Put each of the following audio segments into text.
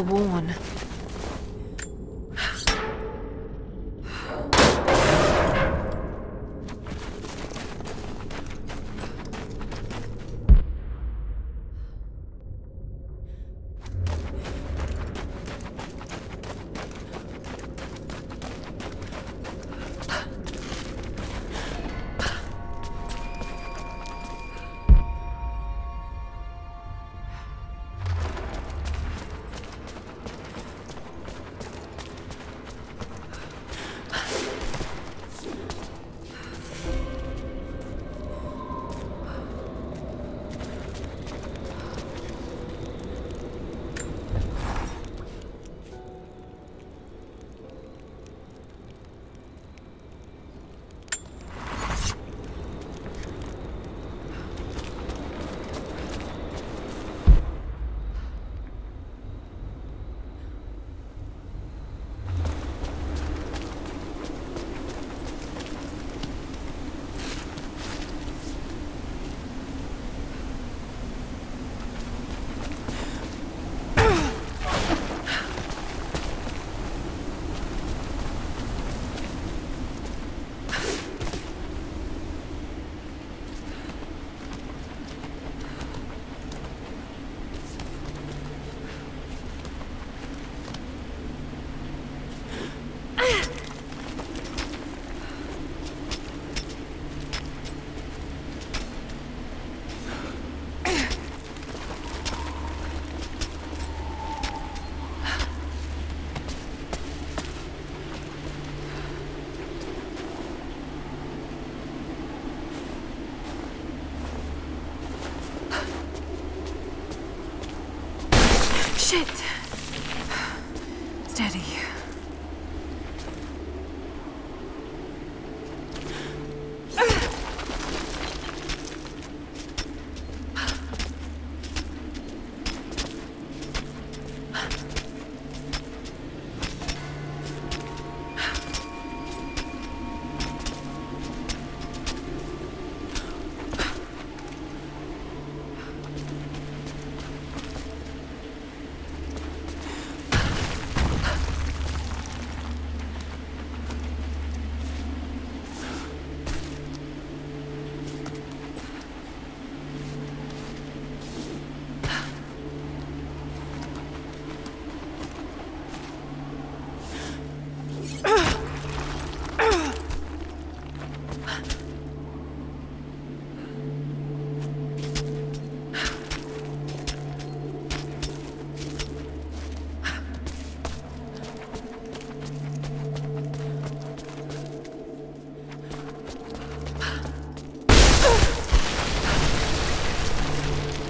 Well.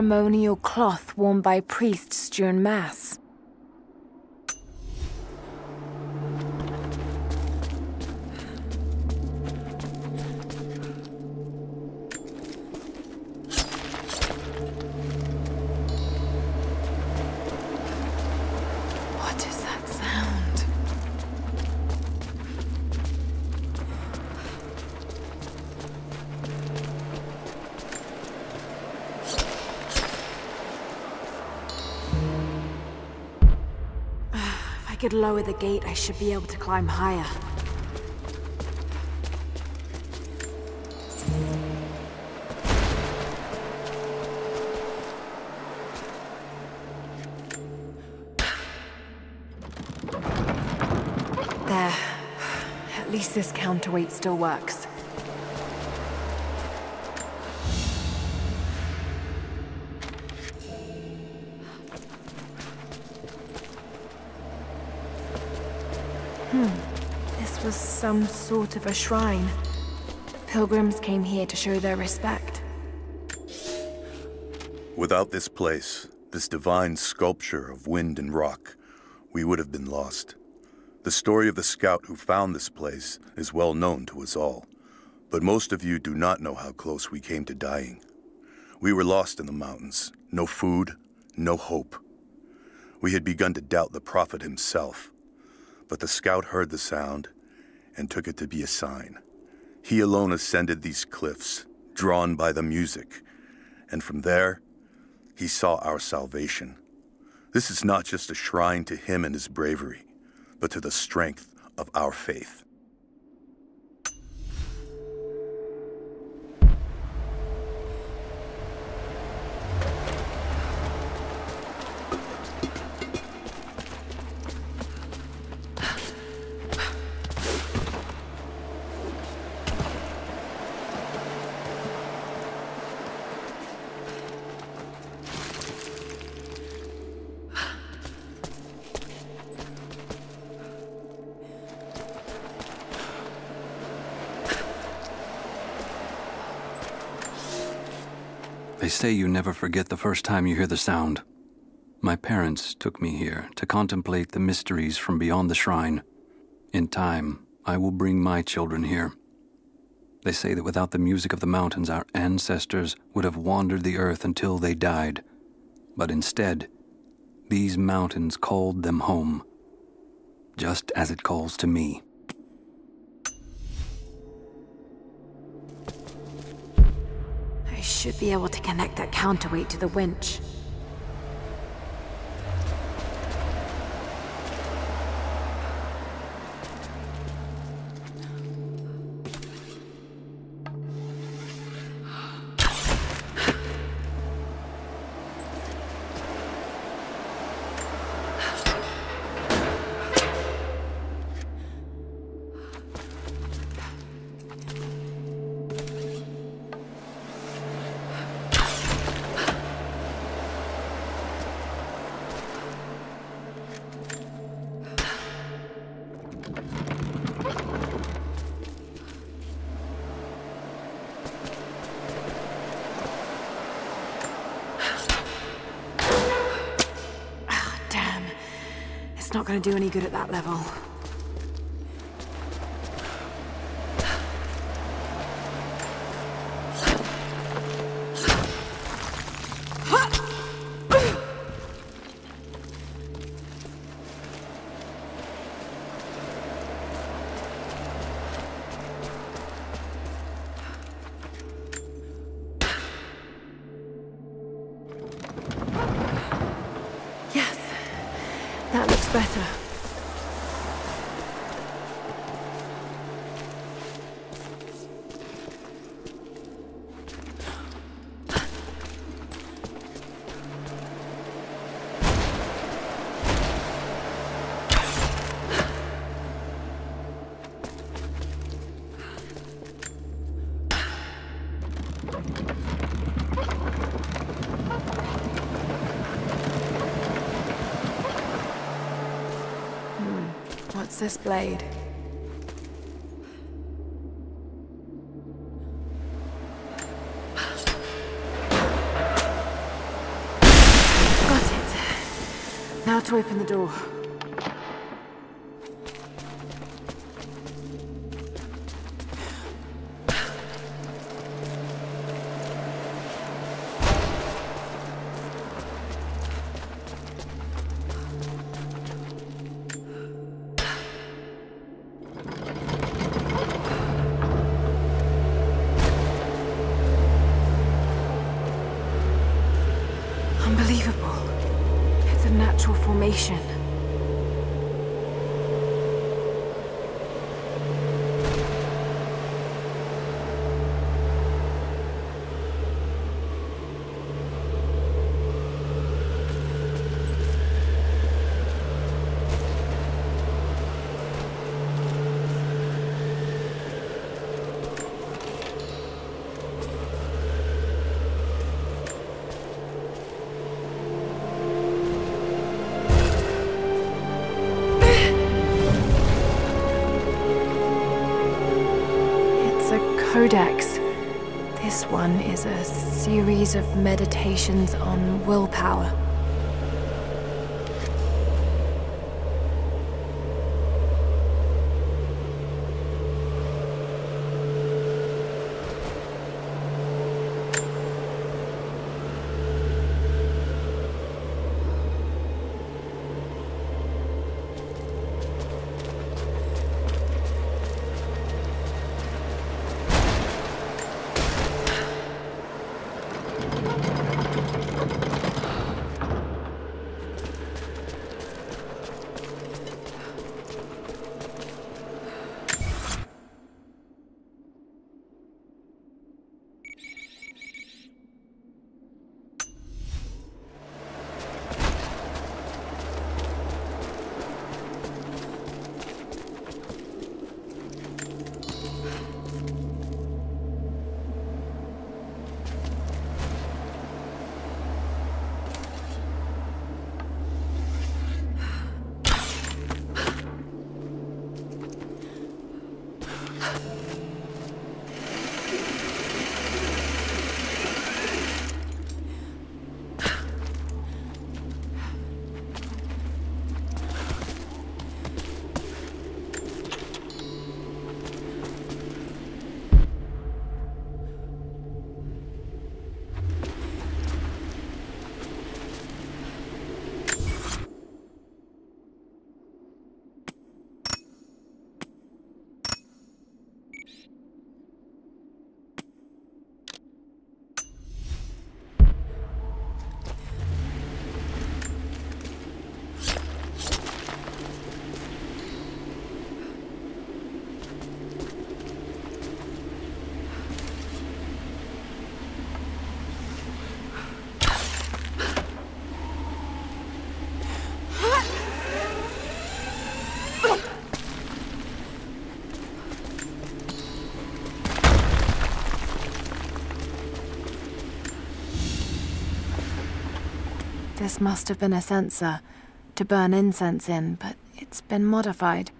ceremonial cloth worn by priests during Mass. Could lower the gate, I should be able to climb higher. There. At least this counterweight still works. Some sort of a shrine. Pilgrims came here to show their respect. Without this place, this divine sculpture of wind and rock, we would have been lost. The story of the scout who found this place is well known to us all, but most of you do not know how close we came to dying. We were lost in the mountains, no food, no hope. We had begun to doubt the prophet himself, but the scout heard the sound and took it to be a sign. He alone ascended these cliffs, drawn by the music, and from there, he saw our salvation. This is not just a shrine to him and his bravery, but to the strength of our faith. Say you never forget the first time you hear the sound. My parents took me here to contemplate the mysteries from beyond the shrine. In time, I will bring my children here. They say that without the music of the mountains, our ancestors would have wandered the earth until they died. But instead, these mountains called them home, just as it calls to me. Should be able to connect that counterweight to the winch. Do any good at that level. This blade? Got it. Now to open the door. This one is a series of meditations on willpower. This must have been a censer to burn incense in, but it's been modified.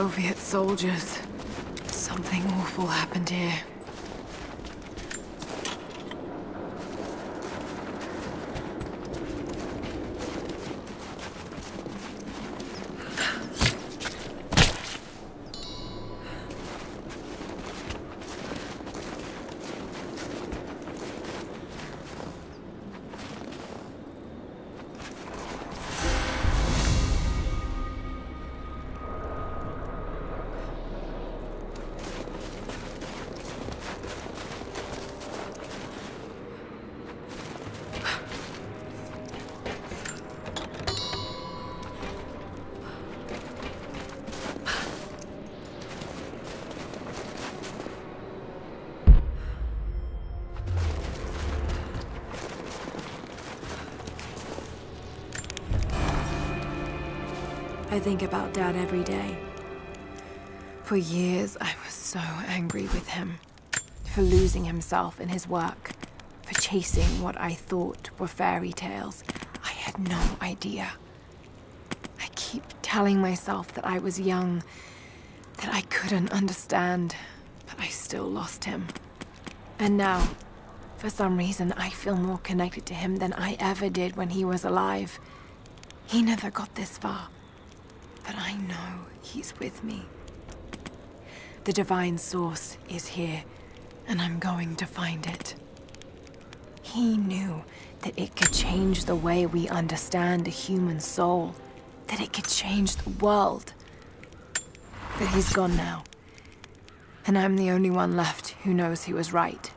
Soviet soldiers. Something awful happened here. I think about Dad every day. For years, I was so angry with him. For losing himself in his work. For chasing what I thought were fairy tales. I had no idea. I keep telling myself that I was young, that I couldn't understand, but I still lost him. And now, for some reason, I feel more connected to him than I ever did when he was alive. He never got this far. But I know he's with me. The divine source is here, and I'm going to find it. He knew that it could change the way we understand a human soul, that it could change the world. But he's gone now, and I'm the only one left who knows he was right.